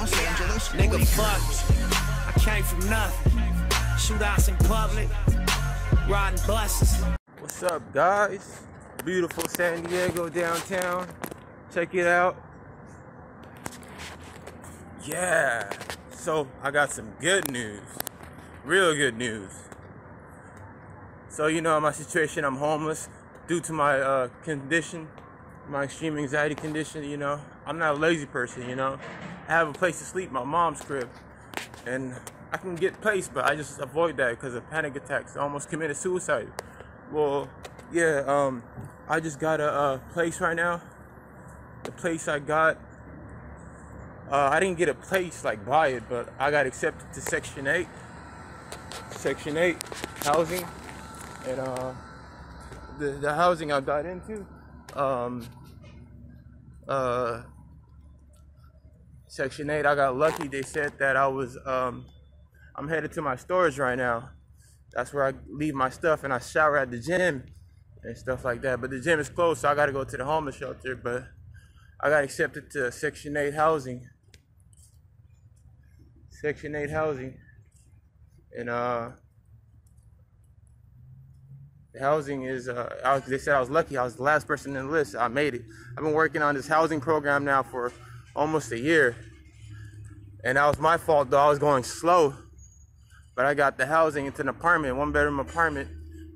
Los Angeles. Nigga, fuck. I came from nothing. Shootouts in public, riding buses. What's up, guys? Beautiful San Diego downtown. Check it out. Yeah. So, I got some good news. Real good news. So, you know, my situation, I'm homeless due to my uh, condition, my extreme anxiety condition, you know. I'm not a lazy person, you know. I have a place to sleep, my mom's crib. And I can get placed, but I just avoid that because of panic attacks. I almost committed suicide. Well, yeah, um, I just got a, a place right now. The place I got, uh, I didn't get a place like buy it, but I got accepted to Section 8. Section 8 housing. And uh, the, the housing I got into, um, uh, Section 8, I got lucky. They said that I was, um, I'm headed to my storage right now. That's where I leave my stuff and I shower at the gym and stuff like that. But the gym is closed, so I got to go to the homeless shelter. But I got accepted to Section 8 housing. Section 8 housing. And, uh, the housing is, uh, they said I was lucky. I was the last person in the list. I made it. I've been working on this housing program now for almost a year. And that was my fault, though. I was going slow. But I got the housing. It's an apartment, one bedroom apartment.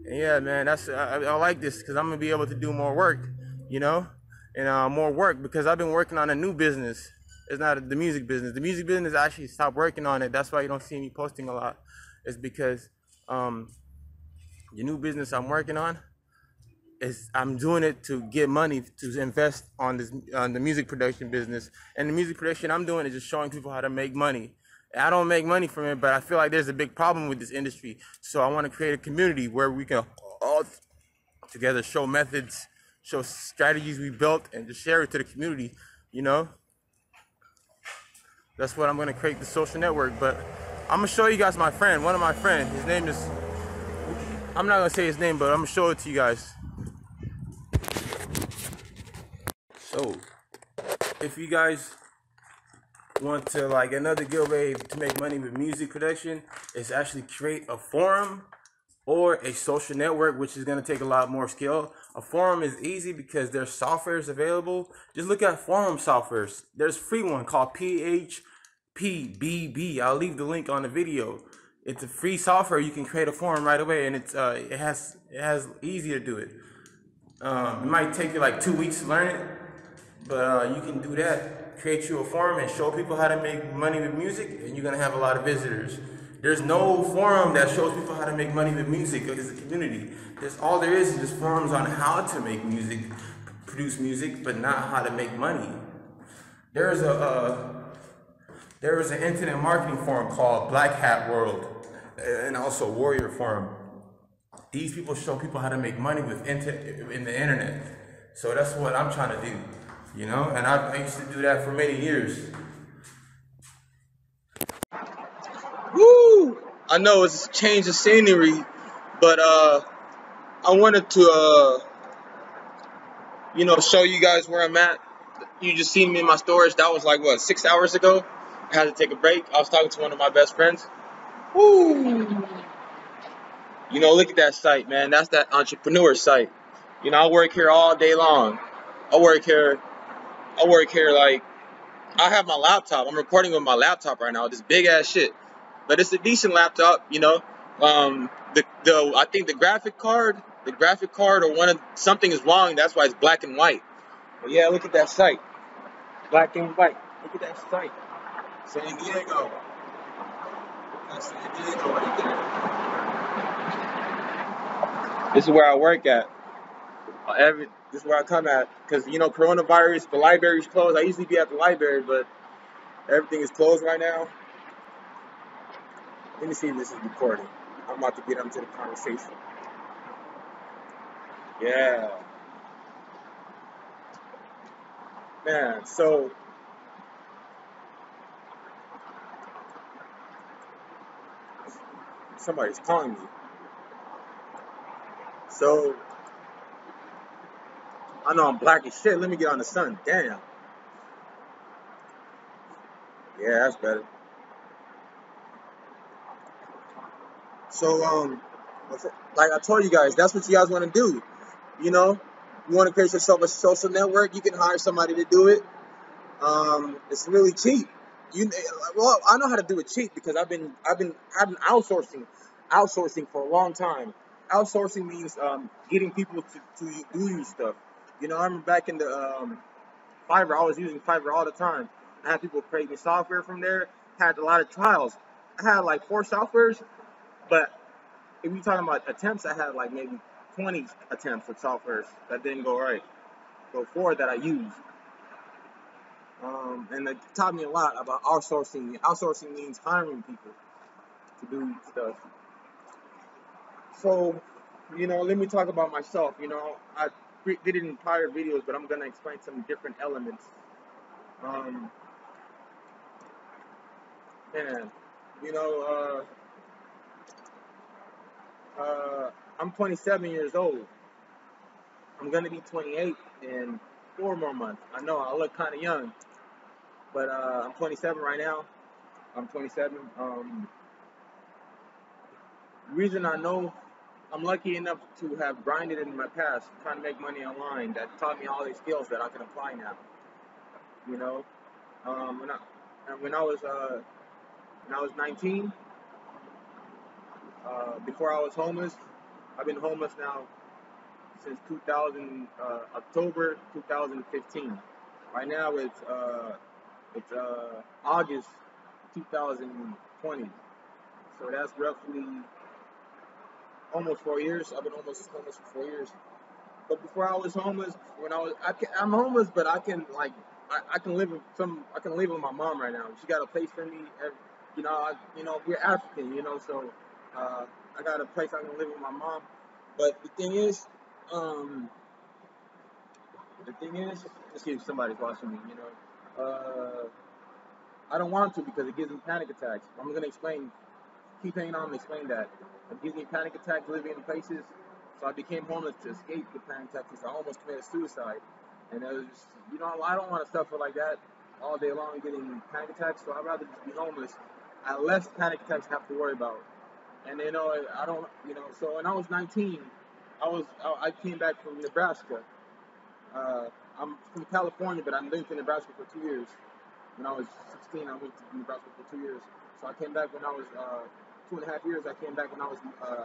And yeah, man, that's I, I like this because I'm gonna be able to do more work, you know, and uh, more work because I've been working on a new business. It's not the music business. The music business I actually stopped working on it. That's why you don't see me posting a lot. It's because um, the new business I'm working on is I'm doing it to get money to invest on this on the music production business. And the music production I'm doing is just showing people how to make money. I don't make money from it, but I feel like there's a big problem with this industry. So I want to create a community where we can all together show methods, show strategies we built, and just share it to the community. You know, that's what I'm gonna create the social network. But I'm gonna show you guys my friend, one of my friends. His name is. I'm not gonna say his name, but I'm gonna show it to you guys. So, if you guys want to like another good way to make money with music production is actually create a forum or a social network which is going to take a lot more skill. A forum is easy because there's softwares available. Just look at forum softwares. There's free one called phpbb i'll leave the link on the video. It's a free software. You can create a forum right away and it's uh, it has it has easy to do it. Um, it might take you like two weeks to learn it but uh, you can do that create you a forum and show people how to make money with music, and you're gonna have a lot of visitors. There's no forum that shows people how to make money with music as a community. There's all there is is just forums on how to make music, produce music, but not how to make money. There's a uh, there is an internet marketing forum called Black Hat World, and also Warrior Forum. These people show people how to make money with inter- in the internet. So that's what I'm trying to do you know, and I, I used to do that for many years. Woo! I know it's a change of scenery, but uh, I wanted to, uh, you know, show you guys where I'm at. You just seen me in my storage. That was like what six hours ago. I had to take a break. I was talking to one of my best friends. Woo! You know, look at that site, man. That's that entrepreneur site. You know, I work here all day long. I work here I work here like I have my laptop. I'm recording with my laptop right now. This big ass shit, but it's a decent laptop. You know, um, the the I think the graphic card, the graphic card or one of something is wrong. That's why it's black and white. But yeah, look at that site, black and white. Look at that site, San Diego. That's San Diego right there. This is where I work at. Every this is where I come at because you know coronavirus. The library's closed. I usually be at the library, but everything is closed right now. Let me see if this is recording. I'm about to get into the conversation. Yeah. Man, so somebody's calling me. So I know I'm black as shit. Let me get on the sun. Damn. Yeah, that's better. So, um, like I told you guys, that's what you guys want to do. You know, you want to create yourself a social network. You can hire somebody to do it. Um, it's really cheap. You well, I know how to do it cheap because I've been I've been I've been outsourcing outsourcing for a long time. Outsourcing means um, getting people to, to do you stuff. You know, I remember back in the um, Fiverr, I was using Fiverr all the time. I had people create me software from there. Had a lot of trials. I had like four softwares, but if you're talking about attempts, I had like maybe 20 attempts with softwares that didn't go right. So four that I used. Um, and it taught me a lot about outsourcing. Outsourcing means hiring people to do stuff. So, you know, let me talk about myself. You know, I did it in prior videos, but I'm gonna explain some different elements. Um, man, you know, uh, uh, I'm 27 years old. I'm gonna be 28 in four more months. I know I look kind of young, but uh, I'm 27 right now. I'm 27. Um, reason I know I'm lucky enough to have grinded in my past, trying to make money online, that taught me all these skills that I can apply now. You know, um, when I when I was uh, when I was 19, uh, before I was homeless, I've been homeless now since 2000 uh, October 2015. Right now it's uh, it's uh, August 2020, so that's roughly almost four years. I've been almost homeless for four years. But before I was homeless, when I was, I can, I'm homeless, but I can like, I, I can live with some, I can live with my mom right now. She got a place for me. Every, you know, I, you know, we're African, you know, so uh, I got a place I can live with my mom. But the thing is, um, the thing is, let's see if somebody's watching me, you know. Uh, I don't want to because it gives me panic attacks. I'm gonna explain keep hanging on and explain that. Gives me panic attacks living in places. So I became homeless to escape the panic attacks. I almost committed suicide. And it was just, you know, I don't want to suffer like that all day long getting panic attacks. So I'd rather just be homeless. I less panic attacks have to worry about. And you know, I don't, you know, so when I was 19, I was, I came back from Nebraska. Uh, I'm from California, but I lived in Nebraska for two years. When I was 16, I went to Nebraska for two years. So I came back when I was uh, two and a half years. I came back when I was uh,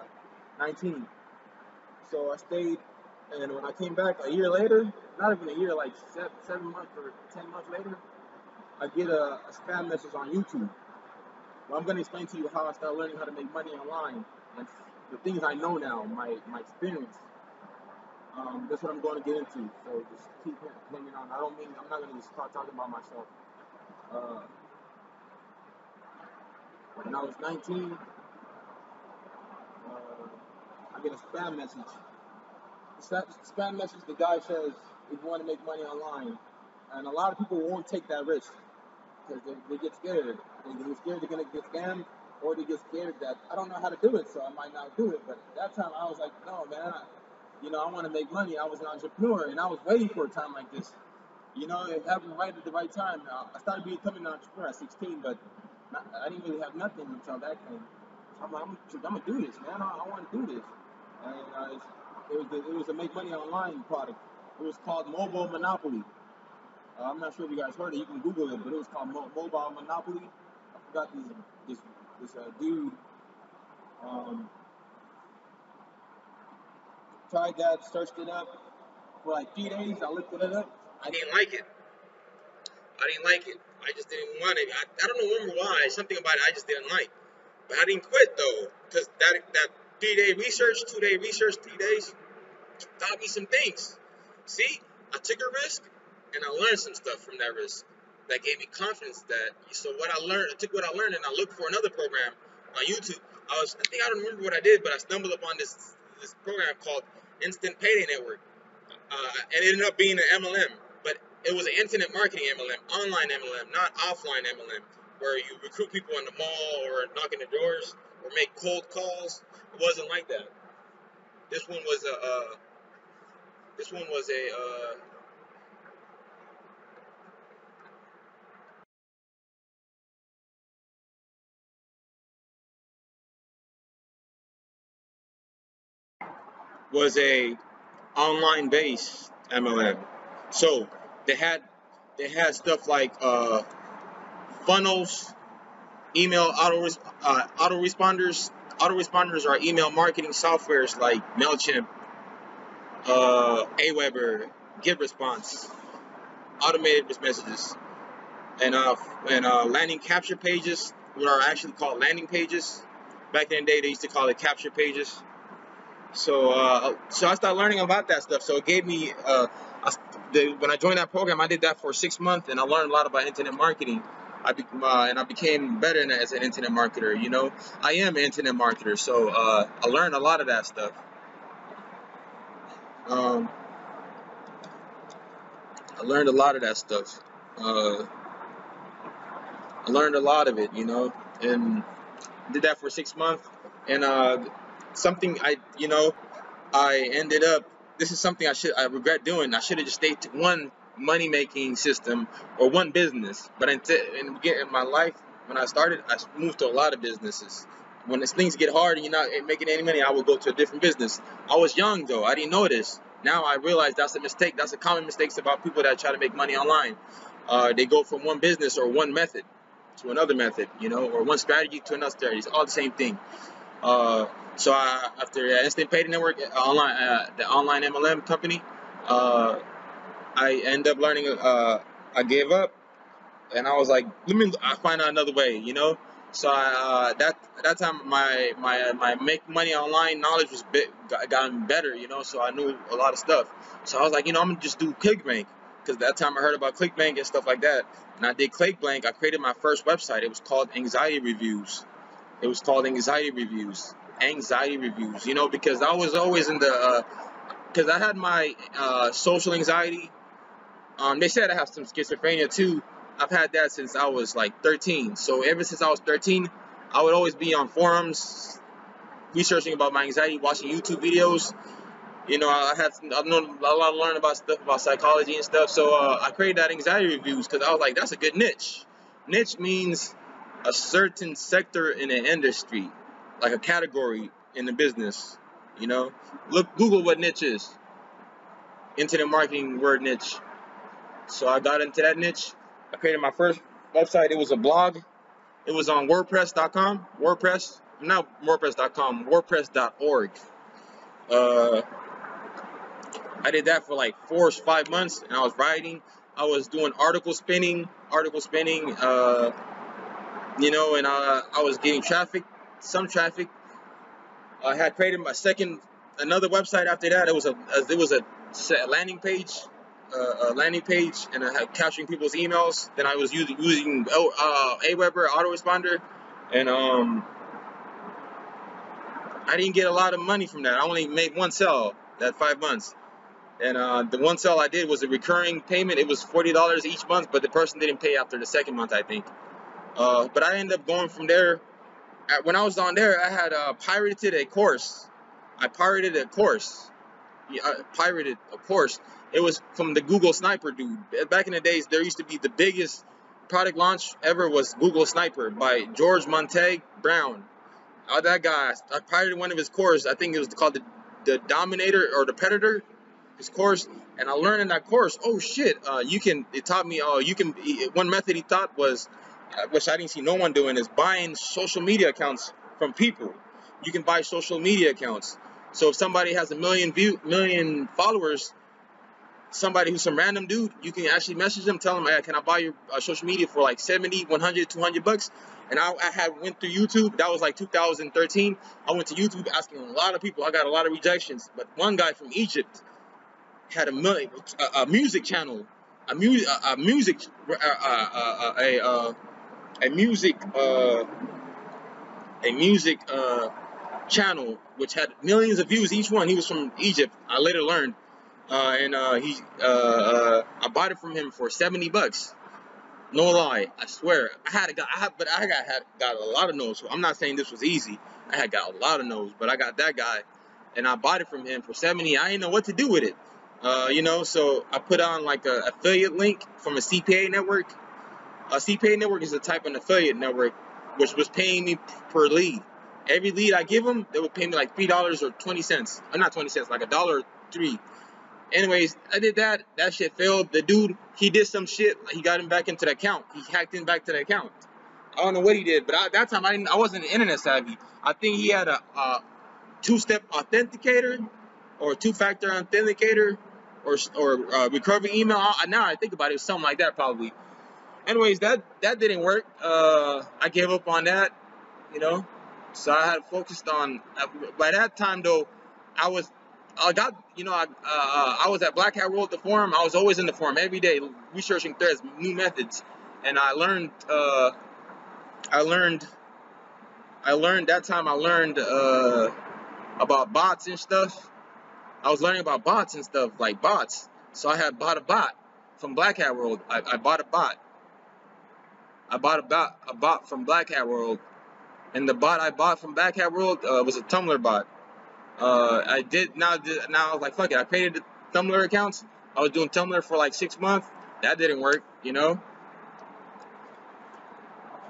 19. So I stayed, and when I came back a year later, not even a year, like seven, seven months or ten months later, I get a, a spam message on YouTube. Well, I'm going to explain to you how I started learning how to make money online and the things I know now, my, my experience. Um, that's what I'm going to get into. So just keep hanging on. I don't mean I'm not going to just start talking about myself. Uh, when I was 19, uh, I get a spam message. The spam message, the guy says, if you want to make money online, and a lot of people won't take that risk because they, they get scared. They get scared they're going to get scammed, or they get scared that I don't know how to do it, so I might not do it. But at that time, I was like, no, man, I, you know, I want to make money. I was an entrepreneur, and I was waiting for a time like this. You know, it happened right at the right time. I started becoming an entrepreneur at 16, but not, I didn't really have nothing until that came. I'm, I'm, I'm gonna do this, man. I, I want to do this. And uh, it was the, it was a make money online product. It was called Mobile Monopoly. Uh, I'm not sure if you guys heard it. You can Google it, but it was called Mo- Mobile Monopoly. I forgot this this this uh, dude. Um, tried that, searched it up for like three days. I looked it up. I didn't like it. I didn't like it. I just didn't want it. I, I don't remember why. Something about it I just didn't like. But I didn't quit though, because that that three day research, two day research, three days taught me some things. See, I took a risk and I learned some stuff from that risk. That gave me confidence that so what I learned, I took what I learned and I looked for another program on YouTube. I was I think I don't remember what I did, but I stumbled upon this this program called Instant Payday Network. Uh, and it ended up being an MLM it was an internet marketing MLM, online MLM, not offline MLM, where you recruit people in the mall or knock on the doors or make cold calls. It wasn't like that. This one was a. Uh, this one was a. Uh, was a online based MLM. So they had they had stuff like uh, funnels, email auto uh, autoresponders. Autoresponders are email marketing softwares like Mailchimp, uh, Aweber, GetResponse, automated messages, and uh, and uh, landing capture pages, what are actually called landing pages. Back in the day, they used to call it capture pages. So, uh, so I started learning about that stuff. So it gave me, uh, when I joined that program, I did that for six months, and I learned a lot about internet marketing. I be, uh, and I became better as an internet marketer. You know, I am an internet marketer, so uh, I learned a lot of that stuff. Um, I learned a lot of that stuff. Uh, I learned a lot of it, you know, and did that for six months. And uh, something I, you know, I ended up. This is something I should I regret doing. I should have just stayed to one money making system or one business. But in, in, in my life, when I started, I moved to a lot of businesses. When things get hard and you're not making any money, I will go to a different business. I was young though; I didn't know this. Now I realize that's a mistake. That's a common mistake about people that try to make money online. Uh, they go from one business or one method to another method, you know, or one strategy to another strategy. It's all the same thing. Uh, so I, after uh, Instant Payday Network, uh, online, uh, the online MLM company, uh, I end up learning. Uh, I gave up, and I was like, let me I find out another way, you know. So I, uh, that that time my my my make money online knowledge was bit, gotten better, you know. So I knew a lot of stuff. So I was like, you know, I'm gonna just do ClickBank because that time I heard about ClickBank and stuff like that. And I did ClickBank. I created my first website. It was called Anxiety Reviews. It was called Anxiety Reviews. Anxiety Reviews. You know, because I was always in the because uh, I had my uh, social anxiety. Um, they said I have some schizophrenia too I've had that since I was like 13. So ever since I was 13, I would always be on forums, researching about my anxiety, watching YouTube videos. You know, I had I've known a lot of learning about stuff about psychology and stuff. So uh, I created that anxiety reviews because I was like, that's a good niche. Niche means a certain sector in an industry, like a category in the business. You know, look, Google what niche is. Internet marketing word niche. So I got into that niche I created my first website. It was a blog. It was on WordPress.com. WordPress, not WordPress.com, WordPress.org. Uh, I did that for like four or five months, and I was writing. I was doing article spinning, article spinning. Uh, you know, and uh, I was getting traffic, some traffic. I had created my second, another website after that. It was a, it was a landing page uh, a landing page and I had capturing people's emails. Then I was using using uh, Aweber autoresponder, and um, I didn't get a lot of money from that. I only made one sale that five months, and uh, the one sale I did was a recurring payment. It was forty dollars each month, but the person didn't pay after the second month, I think. Uh, but I ended up going from there. When I was down there, I had uh, pirated a course. I pirated a course. Yeah, I pirated a course it was from the Google Sniper dude. Back in the days, there used to be the biggest product launch ever was Google Sniper by George Montague Brown. Uh, that guy, I pirated one of his courses. I think it was called the, the Dominator or the Predator, his course. And I learned in that course, oh shit, uh, you can, it taught me, oh, you can, one method he taught was, which I didn't see no one doing, is buying social media accounts from people. You can buy social media accounts. So if somebody has a million view, million followers, somebody who's some random dude, you can actually message them, tell them, hey, can I buy your uh, social media for like 70, 100, 200 bucks? And I, I had went through YouTube. That was like 2013. I went to YouTube asking a lot of people. I got a lot of rejections. But one guy from Egypt had a, a, a music channel, a, mu- a, a music, uh, uh, uh, a, uh, a music, uh, a music channel which had millions of views each one. He was from Egypt. I later learned uh, and uh, he, uh, uh, I bought it from him for 70 bucks. No lie, I swear. I had got, I had, but I got had got a lot of no's. I'm not saying this was easy. I had got a lot of no's, but I got that guy, and I bought it from him for 70. I didn't know what to do with it. Uh, you know, so I put on like a affiliate link from a CPA network. A CPA network is a type of affiliate network which was paying me per lead, Every lead I give them, they would pay me like three dollars or twenty cents. Or not twenty cents, like a dollar three. Anyways, I did that. That shit failed. The dude, he did some shit. He got him back into the account. He hacked him back to the account. I don't know what he did, but at that time I didn't. I wasn't internet savvy. I think he had a, a two-step authenticator or two-factor authenticator or or uh, recovery email. I, now I think about it, it was something like that probably. Anyways, that that didn't work. Uh, I gave up on that, you know. So I had focused on. Uh, by that time though, I was I got, you know, I, uh, I was at Black Hat World, the forum. I was always in the forum every day, researching threads, new methods, and I learned, uh, I learned, I learned that time. I learned uh, about bots and stuff. I was learning about bots and stuff, like bots. So I had bought a bot from Black Hat World. I, I bought a bot. I bought a bot, a bot from Black Hat World, and the bot I bought from Black Hat World uh, was a Tumblr bot. Uh, I did now. Now I was like, fuck it. I paid the Tumblr accounts. I was doing Tumblr for like six months. That didn't work. You know.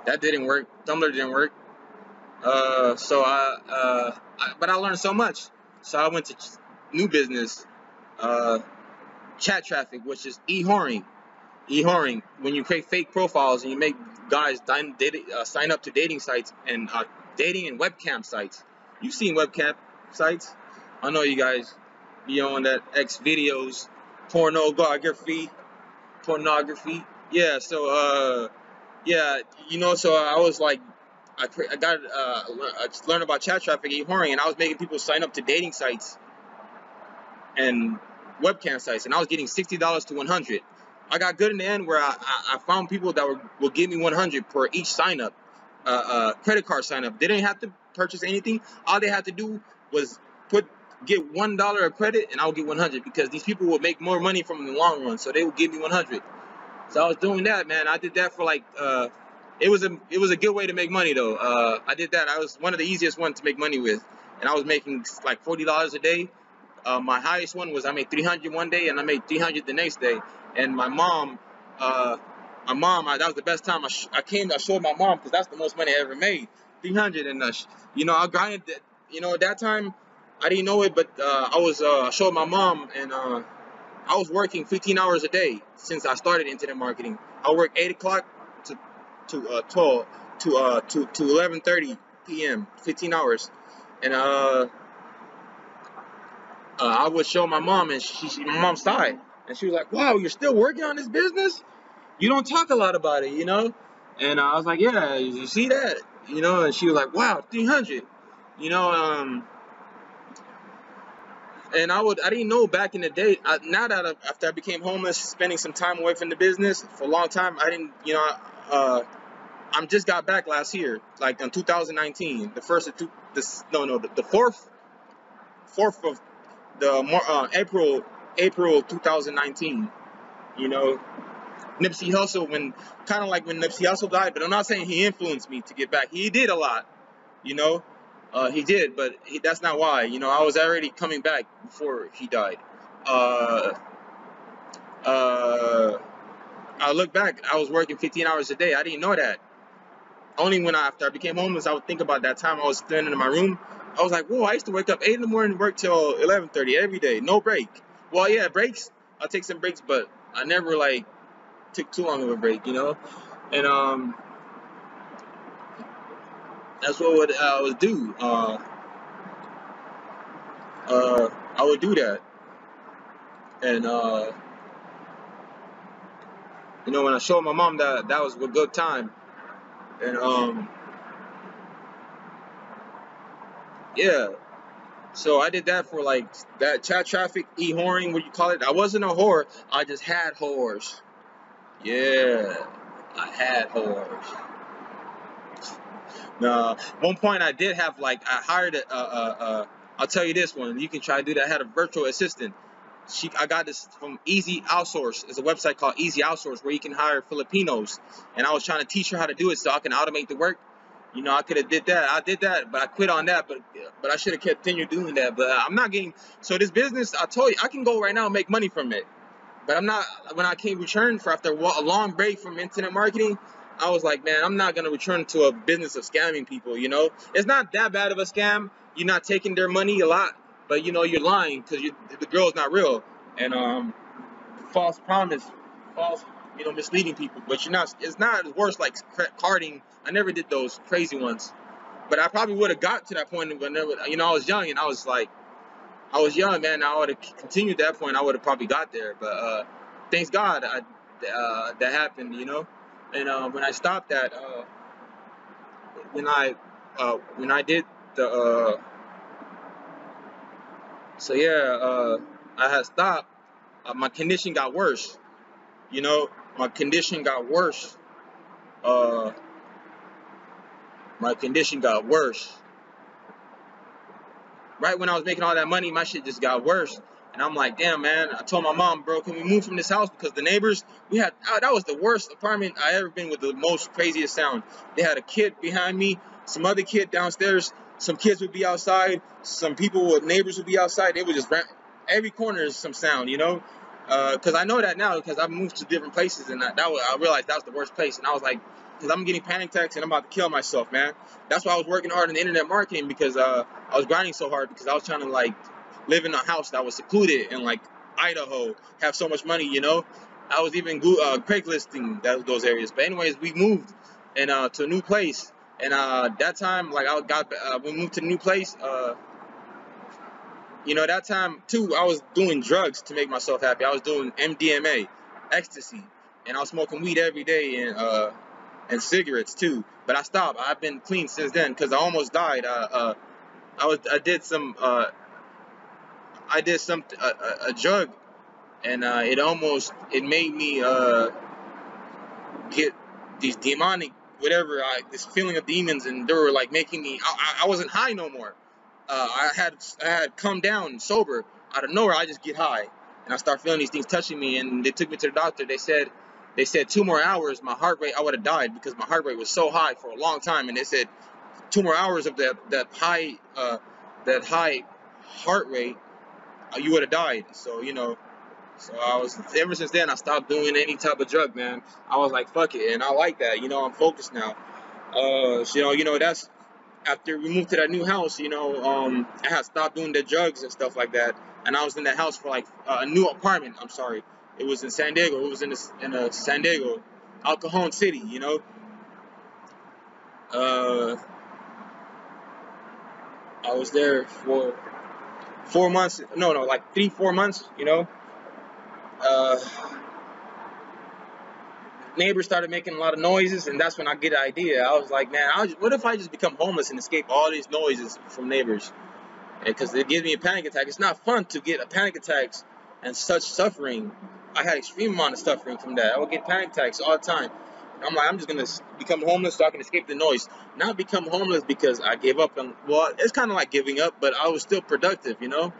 That didn't work. Tumblr didn't work. Uh, so I, uh, I, but I learned so much. So I went to new business, uh, chat traffic, which is e-whoring. E-whoring, when you create fake profiles and you make guys uh, sign up to dating sites and uh, dating and webcam sites. You've seen webcam sites. I know you guys be on that X videos, pornography, pornography. Yeah, so uh, yeah, you know, so I was like, I, I got uh, I just learned about chat traffic, e-whoring, and I was making people sign up to dating sites and webcam sites, and I was getting sixty dollars to one hundred. I got good in the end where I, I, I found people that were, will give me 100 per each sign up, uh, uh, credit card sign up. They didn't have to purchase anything. All they had to do was put get one dollar of credit and I'll get 100 because these people will make more money from the long run, so they will give me 100. So I was doing that, man. I did that for like uh, it was a it was a good way to make money though. Uh, I did that. I was one of the easiest ones to make money with, and I was making like forty dollars a day. Uh, my highest one was I made 300 one day and I made 300 the next day. And my mom, uh, my mom, I, that was the best time I, I came. I showed my mom because that's the most money I ever made, 300. And uh, you know I grinded. You know at that time I didn't know it, but uh, I was uh, I showed my mom, and uh, I was working 15 hours a day since I started internet marketing. I work 8 o'clock to to uh, 12 to uh to to 11:30 p.m. 15 hours, and uh, uh, I would show my mom, and she, she my mom sighed, and she was like, "Wow, you're still working on this business? You don't talk a lot about it, you know?" And I was like, "Yeah, you see that, you know?" And she was like, "Wow, 300, you know." Um, and I would I didn't know back in the day. I, now that I, after I became homeless, spending some time away from the business for a long time, I didn't you know uh, I'm just got back last year, like in 2019, the first of two, this no no the, the fourth fourth of the uh, April April 2019. You know, Nipsey Hussle when kind of like when Nipsey Hussle died, but I'm not saying he influenced me to get back. He did a lot, you know. Uh, he did, but he, that's not why. You know, I was already coming back before he died. Uh, uh, I look back, I was working 15 hours a day. I didn't know that. Only when I, after I became homeless, I would think about that time I was standing in my room. I was like, whoa, I used to wake up 8 in the morning and work till 11.30 every day, no break. Well, yeah, breaks. I'll take some breaks, but I never, like, took too long of a break, you know? And, um, that's what would, I would do. Uh, uh, I would do that. And, uh, you know, when I showed my mom that that was a good time, and um, yeah, so I did that for like that chat traffic, e whoring, what you call it. I wasn't a whore, I just had whores. Yeah, I had whores. Now, one point I did have like I hired a, uh, uh, uh, I'll tell you this one. You can try to do that. I had a virtual assistant. She, I got this from Easy Outsource. It's a website called Easy Outsource where you can hire Filipinos. And I was trying to teach her how to do it so I can automate the work. You know, I could have did that. I did that, but I quit on that. But but I should have continued doing that. But I'm not getting. So this business, I told you, I can go right now and make money from it. But I'm not. When I came return for after a long break from internet marketing, I was like, man, I'm not gonna return to a business of scamming people. You know, it's not that bad of a scam. You're not taking their money a lot, but you know you're lying because the girl's not real and um, false promise, false, you know, misleading people. But you're not. It's not worse like carding. I never did those crazy ones, but I probably would have got to that point. But never, you know, I was young and I was like, I was young, man. I would have continued that point. I would have probably got there. But uh, thanks God, I, uh, that happened. You know, and uh, when I stopped that, uh, when I uh, when I did the uh, so yeah, uh, I had stopped. My condition got worse. You know, my condition got worse. Uh, my condition got worse. Right when I was making all that money, my shit just got worse. And I'm like, damn, man. I told my mom, bro, can we move from this house? Because the neighbors, we had, oh, that was the worst apartment I ever been with the most craziest sound. They had a kid behind me, some other kid downstairs some kids would be outside, some people with neighbors would be outside. They would just. Every corner is some sound, you know. Because uh, I know that now because I've moved to different places and that, that was, I realized that was the worst place. And I was like, because I'm getting panic attacks and I'm about to kill myself, man. That's why I was working hard in internet marketing because uh, I was grinding so hard because I was trying to like live in a house that was secluded in like Idaho, have so much money, you know. I was even uh, Craigslisting those areas. But anyways, we moved and uh, to a new place and uh, that time, like I got, uh, we moved to a new place. Uh, you know, that time too, I was doing drugs to make myself happy. I was doing MDMA, ecstasy, and I was smoking weed every day and uh, and cigarettes too. But I stopped. I've been clean since then because I almost died. Uh, uh, I was, I did some, uh, I did some a, a drug, and uh, it almost it made me uh, get these demonic whatever, I, this feeling of demons, and they were like making me. I, I wasn't high no more. Uh, I had I had come down sober out of nowhere. I just get high, and I start feeling these things touching me. And they took me to the doctor. They said they said two more hours, my heart rate, I would have died because my heart rate was so high for a long time. And they said two more hours of that that high uh, that high heart rate, uh, you would have died. So you know, so I was ever since then I stopped doing any type of drug, man. I was like, fuck it, and I like that. You know, I'm focused now. Uh, so, you know, you know that's after we moved to that new house. You know, um, I had stopped doing the drugs and stuff like that, and I was in that house for like uh, a new apartment. I'm sorry, it was in San Diego. It was in a, in a San Diego, El Cajon City. You know. Uh, I was there for four months. No, no, like three, four months. You know uh, neighbors started making a lot of noises, and that's when I get an idea. I was like, man, just, what if I just become homeless and escape all these noises from neighbors? Because it gives me a panic attack. It's not fun to get a panic attacks and such suffering. I had extreme amount of suffering from that. I would get panic attacks all the time. I'm like, I'm just gonna become homeless so I can escape the noise. Not become homeless because I gave up on. Well, it's kind of like giving up, but I was still productive, you know.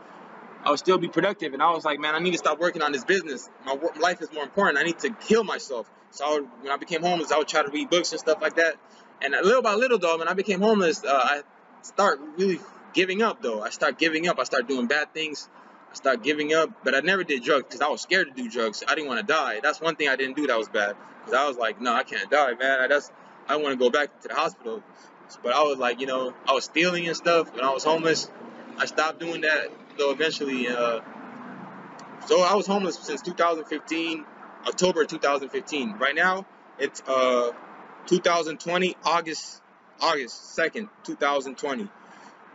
I would still be productive. And I was like, man, I need to stop working on this business. My work, life is more important. I need to kill myself. So I would, when I became homeless, I would try to read books and stuff like that. And little by little, though, when I became homeless, uh, I start really giving up. Though I start giving up. I start doing bad things. I start giving up. But I never did drugs because I was scared to do drugs. I didn't want to die. That's one thing I didn't do that was bad. Because I was like, no, I can't die, man. I just I want to go back to the hospital. But I was like, you know, I was stealing and stuff when I was homeless. I stopped doing that though eventually. Uh, so I was homeless since 2015, October 2015. Right now, it's uh, 2020, August August 2nd, 2020.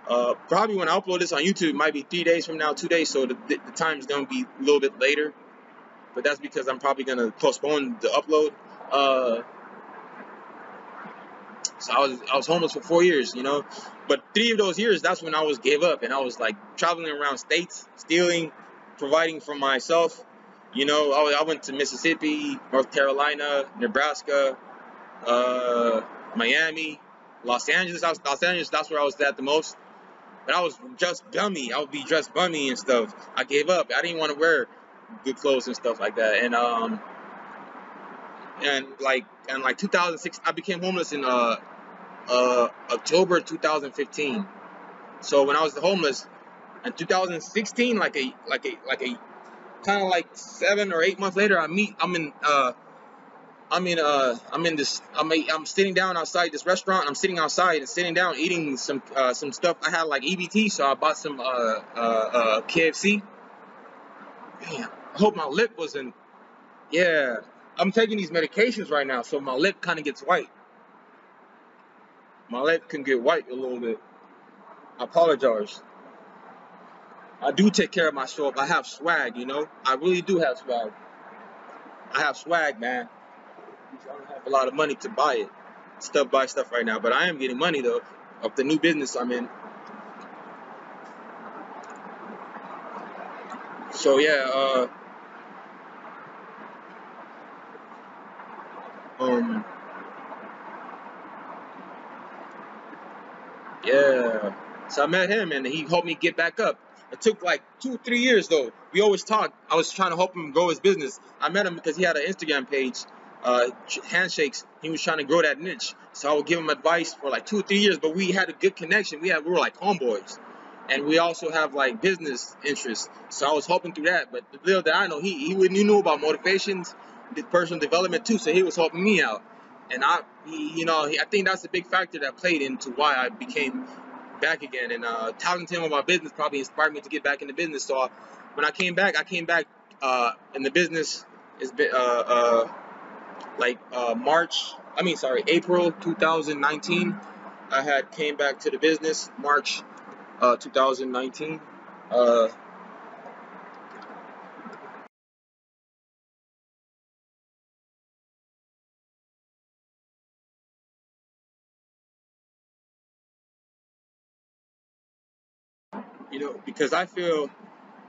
Uh, probably when I upload this on YouTube, it might be three days from now, two days, so the, the, time is going to be a little bit later. But that's because I'm probably going to postpone the upload. Uh, so I was I was homeless for four years, you know. But three of those years, that's when I was gave up, and I was like traveling around states, stealing, providing for myself. You know, I, I went to Mississippi, North Carolina, Nebraska, uh, Miami, Los Angeles. Los Angeles, that's where I was at the most. But I was just bummy. I would be dressed bummy and stuff. I gave up. I didn't want to wear good clothes and stuff like that. And um, and like and like 2006, I became homeless in uh uh, October 2015. So when I was homeless in 2016, like a like a like a kind of like seven or eight months later, I meet I'm in uh, I mean, uh, I'm in this. I'm I'm sitting down outside this restaurant. I'm sitting outside and sitting down eating some uh, some stuff. I had like EBT, so I bought some uh, uh, uh, KFC. Damn, I hope my lip wasn't. Yeah, I'm taking these medications right now, so my lip kind of gets white. My lip can get white a little bit. I apologize. I do take care of myself. I have swag, you know. I really do have swag. I have swag, man. A lot of money to buy it. Stuff, buy stuff right now, but I am getting money though of the new business I'm in. So yeah, uh, um, yeah. So I met him and he helped me get back up. It took like two, three years though. We always talked. I was trying to help him grow his business. I met him because he had an Instagram page, uh, handshakes. He was trying to grow that niche. So I would give him advice for like two or three years. But we had a good connection. We had we were like homeboys, and we also have like business interests. So I was helping through that. But the little that I know, he he, he knew about motivations, the personal development too. So he was helping me out. And I, he, you know, he, I think that's a big factor that played into why I became back again. And uh, to him about business probably inspired me to get back into business. So uh, when I came back, I came back uh, in the business. It's been uh, uh, like uh, March. I mean, sorry, April 2019. I had came back to the business March uh, 2019. Uh, you know, because I feel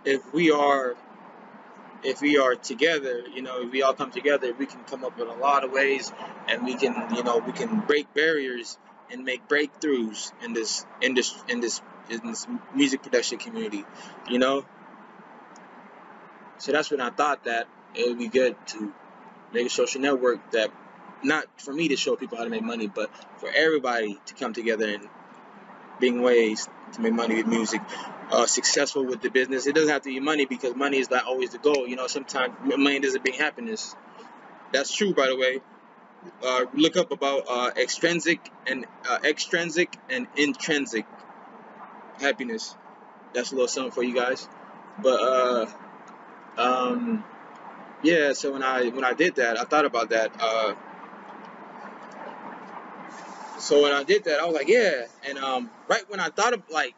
if we are if we are together, you know, if we all come together, we can come up with a lot of ways, and we can, you know, we can break barriers and make breakthroughs in this in this in this in this music production community, you know. So that's when I thought that it would be good to make a social network that not for me to show people how to make money, but for everybody to come together and bring ways to make money with music uh, successful with the business. It doesn't have to be money because money is not always the goal. You know, sometimes money doesn't bring happiness. That's true, by the way. Uh, look up about uh, extrinsic and uh, extrinsic and intrinsic happiness. That's a little something for you guys. But uh, um, yeah. So when I when I did that, I thought about that. Uh, so when I did that, I was like, yeah. And um, right when I thought of like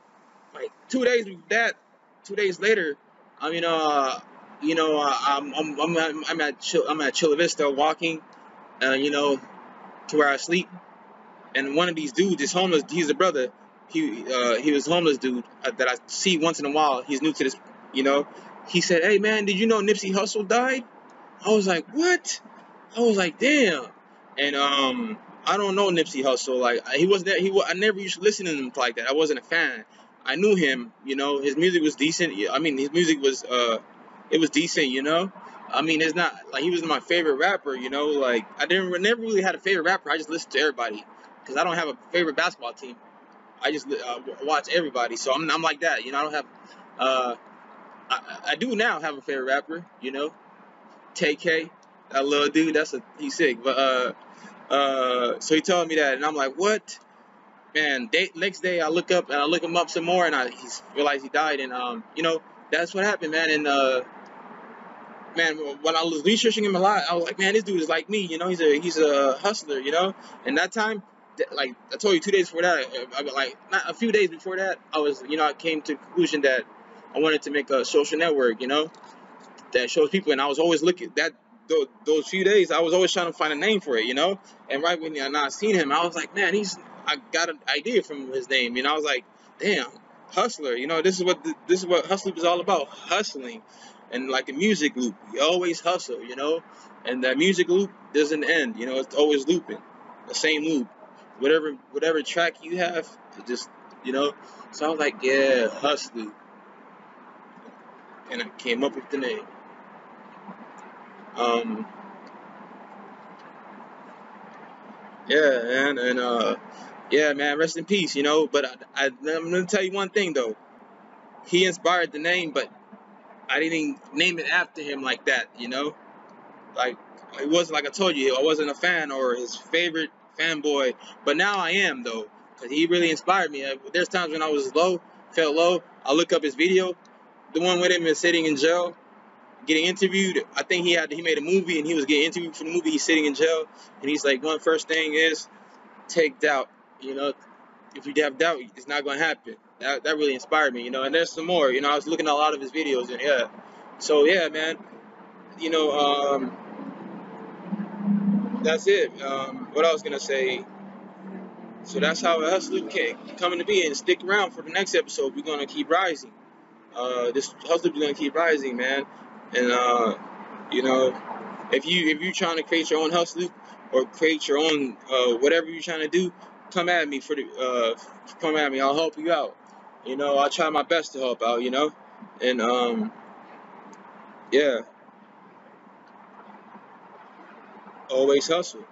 like two days that, two days later, I mean, uh, you know, uh, I'm, I'm, I'm, at, I'm at, I'm at Chula Vista walking, uh, you know, to where I sleep, and one of these dudes is homeless. He's a brother. He, uh, he was homeless dude uh, that I see once in a while. He's new to this, you know. He said, "Hey man, did you know Nipsey Hussle died?" I was like, "What?" I was like, "Damn." And um, I don't know Nipsey Hussle. Like he wasn't. He I never used to listen to him like that. I wasn't a fan. I knew him, you know, his music was decent. I mean, his music was, uh, it was decent, you know. I mean, it's not like he was my favorite rapper, you know. Like I didn't never really had a favorite rapper. I just listened to everybody because I don't have a favorite basketball team. I just uh, watch everybody, so I'm, I'm like that, you know. I don't have, uh, I, I do now have a favorite rapper, you know, TK, that little dude. That's a he's sick, but uh, uh, so he told me that, and I'm like, what? Man, day, next day I look up and I look him up some more and I he's realized he died. And um you know that's what happened man. And uh man when I was researching him a lot I was like man this dude is like me you know? He's a he's a hustler you know? And that time like I told you two days before that I, like not a few days before that I was you know I came to the conclusion that I wanted to make a social network you know? That shows people and I was always looking that those few days, I was always trying to find a name for it, you know. And right when I not seen him, I was like, man, he's I got an idea from his name. You know, I was like, damn, hustler. You know, this is what this is what hustling is all about, hustling, and like a music loop. You always hustle. You know, and that music loop doesn't end. You know, it's always looping, the same loop. Whatever whatever track you have, it just you know. So I was like, yeah, hustling, and I came up with the name. Um, yeah, and and uh, yeah, man, rest in peace, you know. But I, I, I'm gonna tell you one thing though. He inspired the name, but I didn't name it after him like that, you know. Like it wasn't like I told you, I wasn't a fan or his favorite fanboy, but now I am though, because he really inspired me. Uh, there's times when I was low, felt low, I look up his video, the one with him is sitting in jail, getting interviewed. I think he had he made a movie and he was getting interviewed for the movie. He's sitting in jail and he's like, one first thing is take doubt. You know, if you have doubt, it's not going to happen. That, that really inspired me, you know. And there's some more, you know. I was looking at a lot of his videos, and yeah. So yeah, man. You know, um, that's it. Um, what I was gonna say. So that's how Husloop came coming to be, and stick around for the next episode. We're gonna keep rising. Uh, this Husloop is gonna keep rising, man. And uh, you know, if you if you're trying to create your own hustle or create your own uh, whatever you're trying to do, come at me for the uh, come at me. I'll help you out. You know, I try my best to help out. You know, and um, yeah, always hustle.